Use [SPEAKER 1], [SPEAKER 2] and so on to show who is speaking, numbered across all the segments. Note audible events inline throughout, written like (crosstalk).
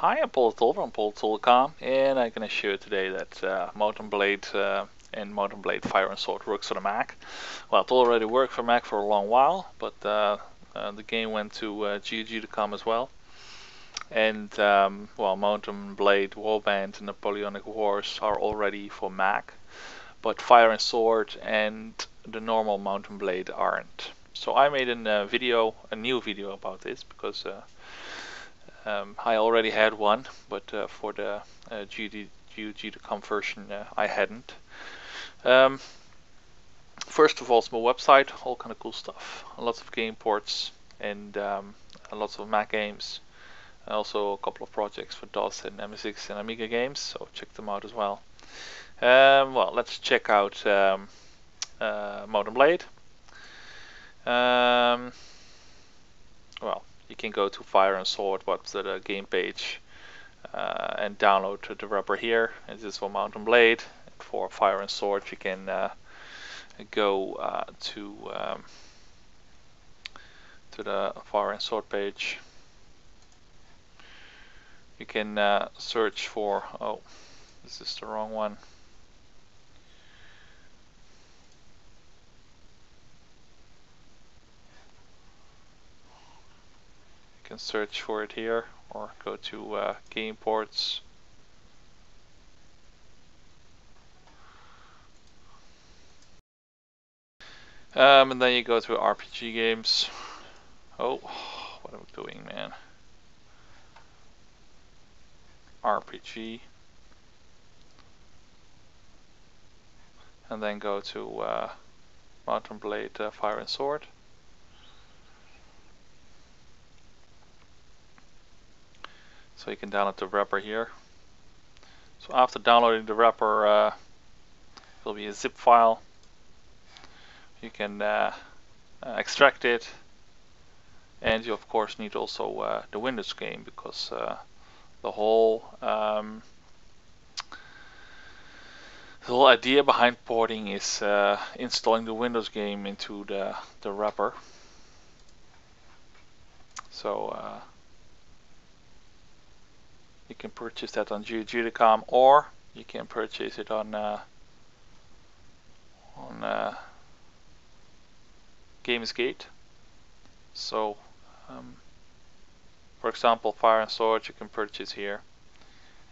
[SPEAKER 1] Hi, I'm Paul Tol from PaulTol.com and I'm going to show you today that uh, Mount & Blade uh, and Mount & Blade Fire and Sword works for the Mac. Well, it already worked for Mac for a long while, but uh, uh the game went to uh, GOG.com as well. And, um, well, Mount & Blade, Warband, and Napoleonic Wars are already for Mac, but Fire and Sword and the normal Mount & Blade aren't. So I made a uh, video, a new video about this, because uh, um, I already had one, but uh, for the uh, GD, GOG.com version uh, I hadn't. Um, first of all, my website, all kind of cool stuff. Lots of game ports and um, lots of Mac games. Also a couple of projects for DOS and MSX and Amiga games, so check them out as well. Um, well, let's check out um, uh, Mount & Blade. Um, well, you can go to Fire and Sword, what's the game page, uh, and download the wrapper here. This is for Mount & Blade. For Fire and Sword, you can uh, go uh, to um, to the Fire and Sword page. You can uh, search for. Oh, this is the wrong one. Can search for it here or go to uh, game ports. Um, and then you go to RPG games. Oh what am I doing man? RPG and then go to uh, Mount & Blade uh, Fire and Sword So you can download the wrapper here. So after downloading the wrapper, uh, will be a zip file. You can uh, uh, extract it, and you of course need also uh, the Windows game because uh, the whole um, the whole idea behind porting is uh, installing the Windows game into the the wrapper. So you can purchase that on GOG.com or you can purchase it on uh, on uh, Gamersgate. So, um, for example, Fire and Sword you can purchase here,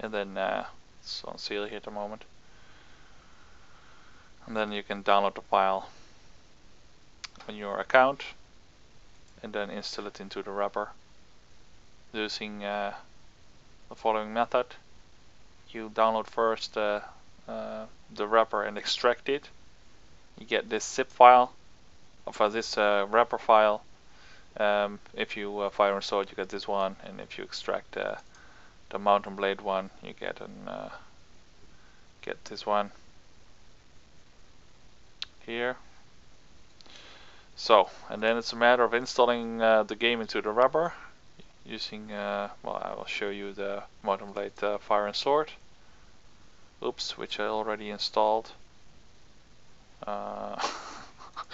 [SPEAKER 1] and then uh, it's on sale here at the moment. And then you can download the file on your account, and then install it into the wrapper using uh, the following method. You download first uh, uh, the wrapper and extract it. You get this zip file, for this uh, wrapper file. Um, if you uh, fire and sword, you get this one, and if you extract uh, the Mount & Blade one, you get an uh, get this one here. So, and then it's a matter of installing the game into the wrapper using, uh, well I will show you the Mount & Blade uh, Fire and Sword. Oops, which I already installed. Uh,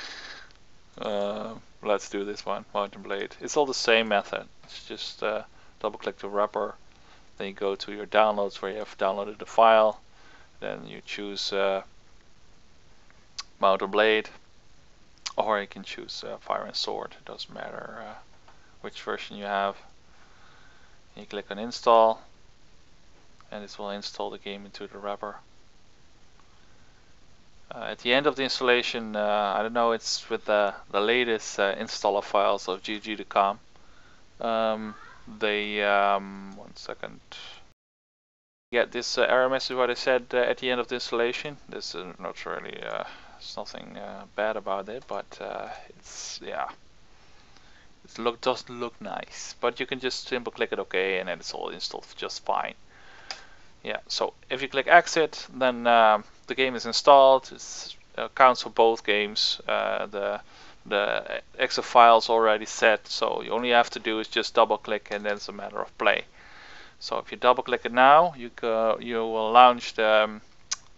[SPEAKER 1] (laughs) uh, let's do this one, Mount & Blade. It's all the same method. It's just uh, double click the wrapper, then you go to your downloads where you have downloaded the file, then you choose Mount & Blade, or you can choose uh, Fire and Sword. It doesn't matter uh, which version you have you click on install and this will install the game into the wrapper. Uh, at the end of the installation, uh, I don't know, it's with the, the latest uh, installer files of GOG.com. Um, they, um, one second, get this uh, error message what I said uh, at the end of the installation. This is not really, uh, nothing bad about it, but it's, yeah, it look doesn't look nice, but you can just simply click it OK and then it's all installed just fine. Yeah, so if you click exit, then uh, the game is installed. It uh, counts for both games. Uh, the the exe files already set, so you only have to do is just double click and then it's a matter of play. So if you double click it now, you you will launch the um,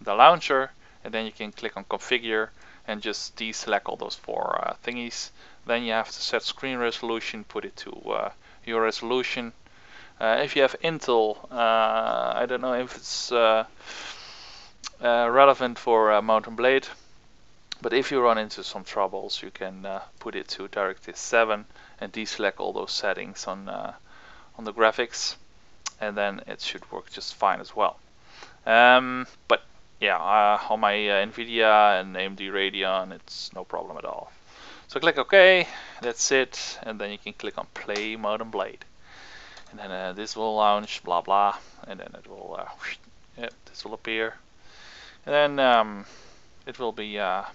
[SPEAKER 1] the launcher, and then you can click on configure and just deselect all those four uh, thingies then you have to set screen resolution, put it to uh, your resolution, Uh, if you have Intel, uh, I don't know if it's relevant for Mount and Blade, but if you run into some troubles, you can put it to DirectX 7 and deselect all those settings on on the graphics, and then it should work just fine as well. Um, but yeah, uh, on my uh, NVIDIA and AMD Radeon, it's no problem at all. So click OK, that's it, and then you can click on Play Mount & Blade. And then uh, this will launch, blah blah, and then it will, uh, yeah, this will appear. And then um, it will be a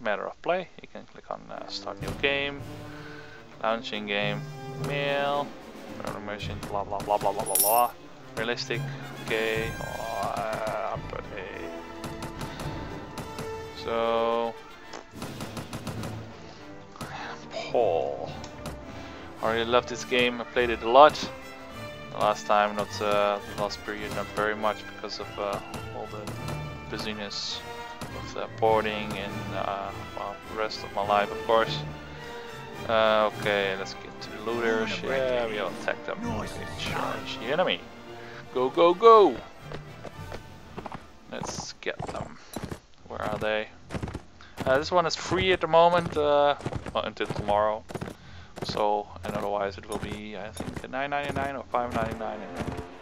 [SPEAKER 1] matter of play. You can click on uh, Start New Game, Launching Game, Male, Automation, blah blah blah blah blah blah blah. Realistic, okay, uh, So, Paul. I really love this game. I played it a lot. The last time, not uh, the last period, not very much because of uh, all the busyness with uh, porting and uh, well, the rest of my life, of course. Uh, okay, let's get to the looters. Yeah, we attack them. Charge the enemy. Go, go, go! Let's get them. Where are they? Uh, this one is free at the moment, uh, well, until tomorrow. So, and otherwise it will be, I think, 9.99 or 5.99. I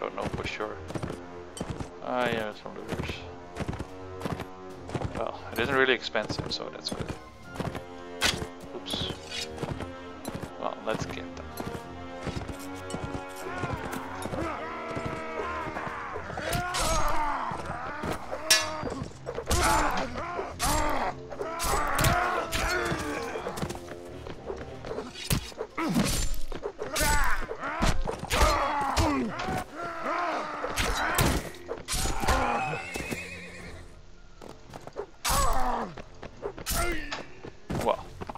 [SPEAKER 1] don't know for sure. Ah, uh, yeah, some looters. Well, it isn't really expensive, so that's good. Oops. Well, let's get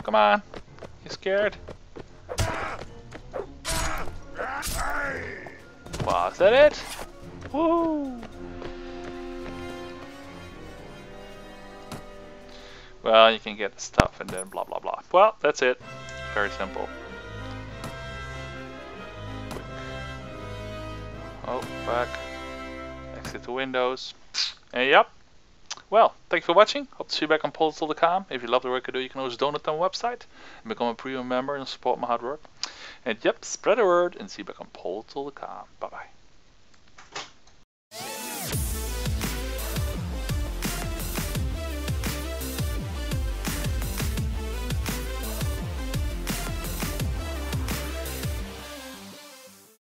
[SPEAKER 1] Come on. You scared? Was that it? Woo! Well, you can get stuff and then blah blah blah. Well, that's it. Very simple. Oh, back. Exit to Windows. And yep, well, thank you for watching. Hope to see you back on PaulTheTall.com. If you love the work I do, you can always donate on my website and become a premium member and support my hard work. And yep, spread the word and see you back on PaulTheTall.com. Bye bye.